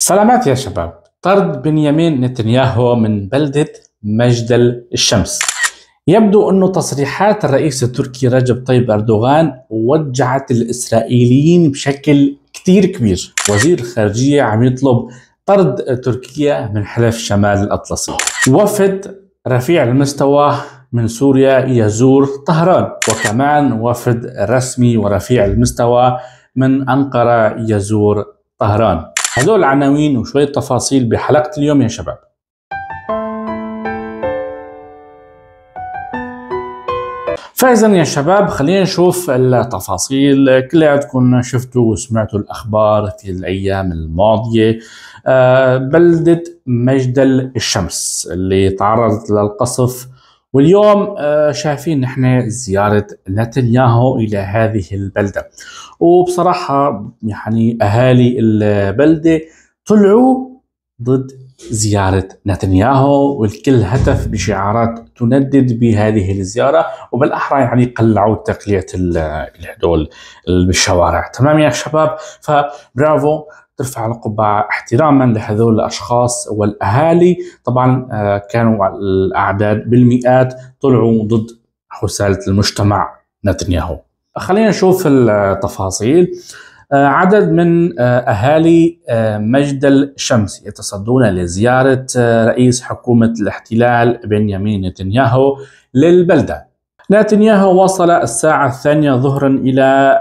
سلامات يا شباب. طرد بنيامين نتنياهو من بلدة مجدل الشمس. يبدو أن تصريحات الرئيس التركي رجب طيب أردوغان وجعت الإسرائيليين بشكل كتير كبير. وزير الخارجية عم يطلب طرد تركيا من حلف شمال الأطلسي. وفد رفيع المستوى من سوريا يزور طهران. وكمان وفد رسمي ورفيع المستوى من أنقرة يزور طهران. هذول العناوين وشوية تفاصيل بحلقة اليوم يا شباب. فاذا يا شباب خلينا نشوف التفاصيل. كلياتكم شفتوا وسمعتوا الأخبار في الأيام الماضية. آه، بلدة مجدل الشمس اللي تعرضت للقصف واليوم آه، شايفين نحن زيارة نتنياهو إلى هذه البلدة. وبصراحة يعني أهالي البلدة طلعوا ضد زيارة نتنياهو والكل هتف بشعارات تندد بهذه الزيارة وبالأحرى يعني قلعوا تقلية هدول بالشوارع. تمام يا شباب؟ فبرافو. ترفع القبعة احتراما لهذول الأشخاص والأهالي. طبعا آه، كانوا الأعداد بالمئات طلعوا ضد حسالة المجتمع نتنياهو. خلينا نشوف التفاصيل. آه، عدد من آه، أهالي مجدل شمس يتصدون لزيارة رئيس حكومة الاحتلال بنيامين نتنياهو للبلدة. نتنياهو وصل الساعة الثانية ظهرا إلى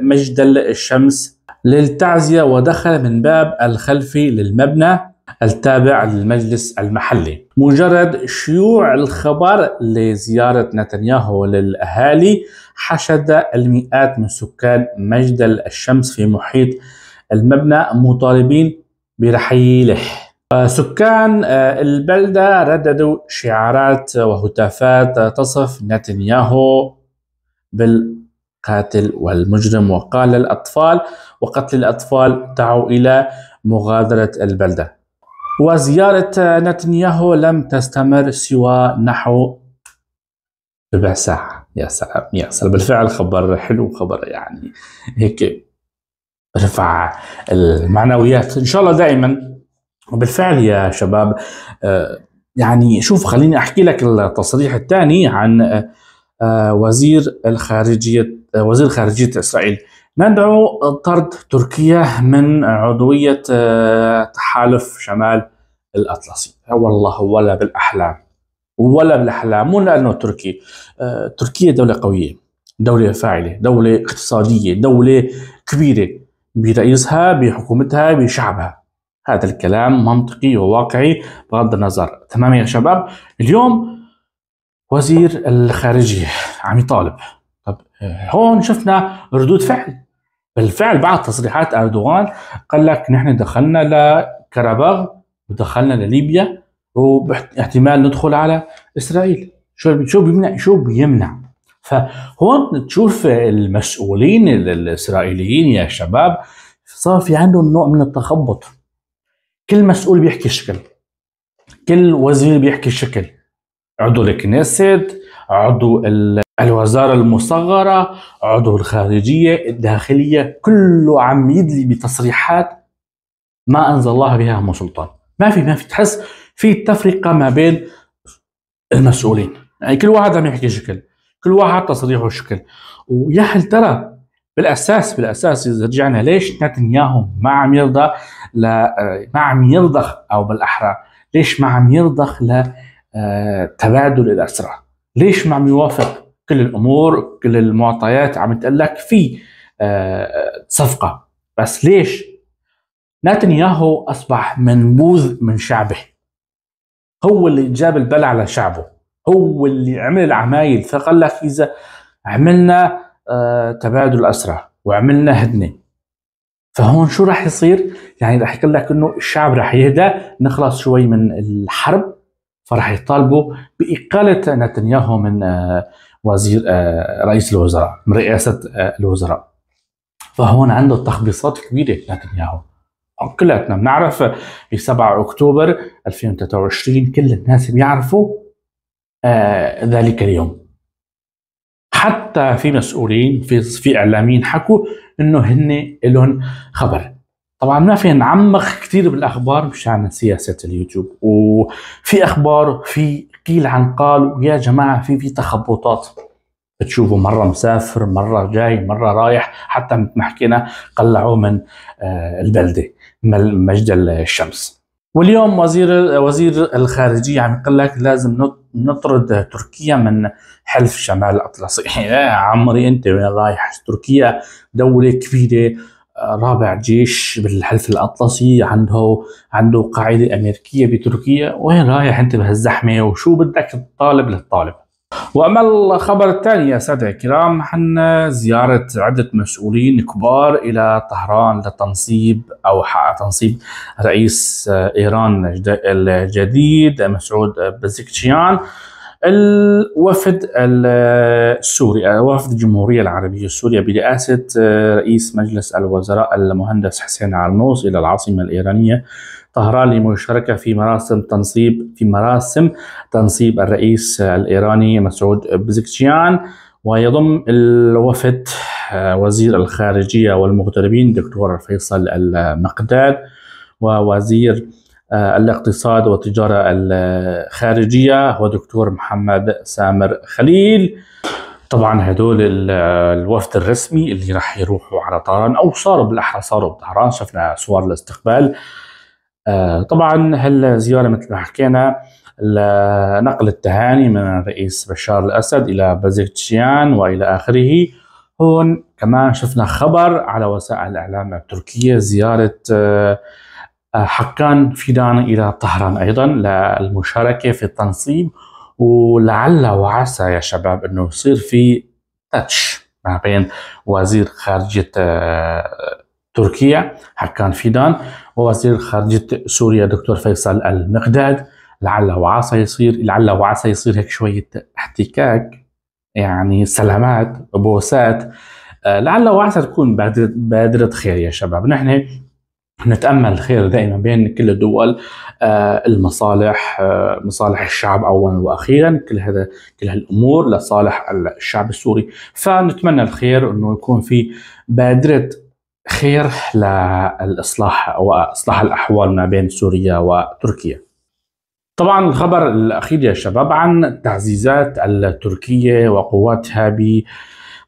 مجدل الشمس للتعزية ودخل من باب الخلفي للمبنى التابع للمجلس المحلي. مجرد شيوع الخبر لزيارة نتنياهو للأهالي حشد المئات من سكان مجدل الشمس في محيط المبنى مطالبين برحيله. سكان البلدة رددوا شعارات وهتافات تصف نتنياهو بال قاتل والمجرم وقال للأطفال وقتل الأطفال دعوا إلى مغادرة البلدة. وزيارة نتنياهو لم تستمر سوى نحو ربع ساعة. يا سلام يا سلام. بالفعل خبر حلو خبر يعني هيك رفع المعنويات إن شاء الله دائما. وبالفعل يا شباب آه، يعني شوف خليني أحكي لك التصريح الثاني عن آه، وزير الخارجية وزير خارجية إسرائيل. ندعو طرد تركيا من عضوية آه، تحالف شمال الأطلسي. والله ولا بالأحلام ولا بالأحلام مو لأنه تركي. آه، تركيا دولة قوية دولة فاعلة دولة اقتصادية دولة كبيرة برئيسها بحكومتها بشعبها. هذا الكلام منطقي وواقعي بغض النظر. تمام يا شباب اليوم وزير الخارجية عم يطالب هون شفنا ردود فعل. بالفعل بعد تصريحات أردوغان قال لك نحن دخلنا لكرباغ ودخلنا لليبيا واحتمال ندخل على إسرائيل. شو شو بيمنع؟ شو بيمنع؟ فهون تشوف المسؤولين الإسرائيليين يا شباب صار في عندهم نوع من التخبط. كل مسؤول بيحكي شكل. كل وزير بيحكي شكل. عضو الكنيست عضو الوزارة المصغرة عضو الخارجية الداخلية كله عم يدلي بتصريحات ما أنزل الله بها من سلطان. ما في ما في تحس في تفرقة ما بين المسؤولين. يعني كل واحد عم يحكي شكل كل واحد تصريحه شكل. ويا هل ترى بالاساس بالأساس إذا رجعنا ليش نتنياهو ما عم يرضى لا ما عم يرضخ أو بالأحرى ليش ما عم يرضخ لتبادل الأسرى؟ ليش ما عم يوافق؟ كل الأمور كل المعطيات عم تقول لك في آه، صفقة. بس ليش؟ نتنياهو أصبح منبوذ من شعبه. هو اللي جاب البلع على شعبه. هو اللي عمل العمايل. فقال لك إذا عملنا آه، تبادل أسرى وعملنا هدنة. فهون شو راح يصير؟ يعني راح يقول لك إنه الشعب راح يهدى نخلص شوي من الحرب. فراح يطالبوا بإقالة نتنياهو من آه، وزير آه، رئيس الوزراء من رئاسة آه، الوزراء. فهون عنده تخبيصات كبيرة نتنياهو كلاتنا بنعرف ب 7 أكتوبر 2023 كل الناس بيعرفوا آه ذلك اليوم. حتى في مسؤولين في في إعلاميين حكوا إنه هن لهم خبر. طبعا ما فينا نعمق كثير بالأخبار مشان سياسة اليوتيوب. وفي أخبار في قيل عن قال ويا جماعة في في تخبطات. بتشوفوا مرة مسافر مرة جاي مرة رايح حتى مثل ما حكينا قلعوه من آه، البلدة مجد الشمس. واليوم وزير وزير الخارجية عم يقول لك لازم نطرد تركيا من حلف شمال الأطلسي. يا عمري أنت وين رايح؟ تركيا دولة كبيرة رابع جيش بالحلف الأطلسي عنده عنده قاعدة أمريكية بتركيا. وين رايح أنت بهالزحمة؟ وشو بدك تطالب للطالب؟ وأما الخبر الثاني يا ساده الكرام عن زيارة عدة مسؤولين كبار إلى طهران لتنصيب أو تنصيب رئيس إيران الجديد مسعود بزكتشيان. الوفد السوري وفد الجمهورية العربية السورية برئاسة رئيس مجلس الوزراء المهندس حسين عرنوس إلى العاصمة الإيرانية طهران للمشاركة في مراسم تنصيب في مراسم تنصيب الرئيس الإيراني مسعود بزكشيان ويضم الوفد وزير الخارجية والمغتربين دكتور فيصل المقداد ووزير آه، الاقتصاد والتجارة الخارجية. هو دكتور محمد سامر خليل. طبعا هدول الوفد الرسمي اللي راح يروحوا على طهران أو صاروا بالأحرى صاروا بطهران. شفنا صور الاستقبال. آه، طبعا هالزيارة مثل ما حكينا نقل التهاني من الرئيس بشار الأسد إلى بازيكتشيان وإلى آخره. هون كمان شفنا خبر على وسائل الإعلام التركية زيارة حكان فيدان إلى طهران أيضا للمشاركة في التنصيب ولعل وعسى يا شباب أنه يصير في تاتش ما بين وزير خارجية آه، تركيا حكان فيدان ووزير خارجية سوريا دكتور فيصل المقداد. لعل وعسى يصير لعل وعسى يصير هيك شوية احتكاك يعني سلامات بوسات. آه، لعل وعسى تكون بادرة خير يا شباب. نحن نتأمل الخير دائما بين كل الدول آه، المصالح آه، مصالح الشعب اولا وأخيرا كل هذا كل هالأمور لصالح الشعب السوري فنتمنى الخير إنه يكون في بادرة خير للإصلاح وإصلاح الأحوال ما بين سوريا وتركيا. طبعا الخبر الأخير يا شباب عن التعزيزات التركية وقواتها ب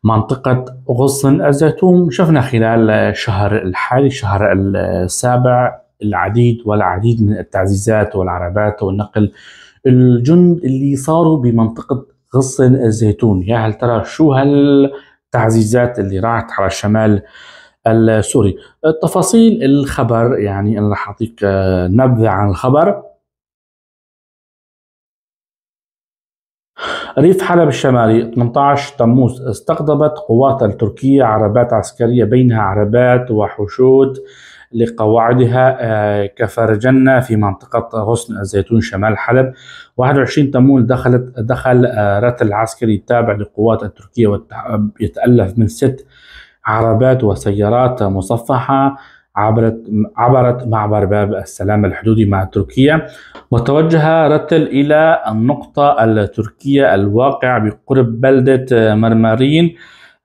منطقة غصن الزيتون. شفنا خلال الشهر الحالي الشهر السابع العديد والعديد من التعزيزات والعربات والنقل الجند اللي صاروا بمنطقة غصن الزيتون. يا هل ترى شو هالتعزيزات اللي راحت على الشمال السوري؟ تفاصيل الخبر يعني أنا راح أعطيك نبذة عن الخبر. ريف حلب الشمالي 18 تموز استقطبت قوات التركية عربات عسكرية بينها عربات وحشود لقواعدها آه، كفر جنة في منطقة غصن الزيتون شمال حلب. 21 تموز دخلت دخل آه، رتل عسكري تابع للقوات التركية يتألف من ست عربات وسيارات مصفحة. عبرت عبرت معبر باب السلام الحدودي مع تركيا وتوجه رتل إلى النقطة التركية الواقع بقرب بلدة مرمارين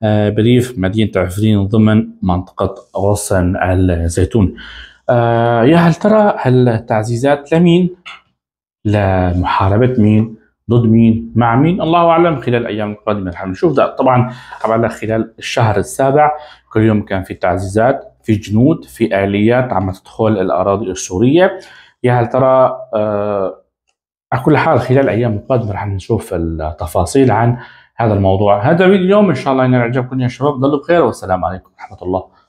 آه، بريف مدينة عفرين ضمن منطقة غصن الزيتون آه، يا هل ترى هالتعزيزات لمين؟ لمحاربة مين؟ ضد مين؟ مع مين؟ الله أعلم خلال الأيام القادمة نشوف ده طبعا طبعا خلال الشهر السابع كل يوم كان في تعزيزات في جنود في آليات عم تدخل الأراضي السورية. يا هل ترى آه على كل حال خلال الأيام القادمة رح نشوف التفاصيل عن هذا الموضوع. هذا فيديو اليوم إن شاء الله ينال إعجابكم يا شباب. ضلوا بخير والسلام عليكم ورحمة الله.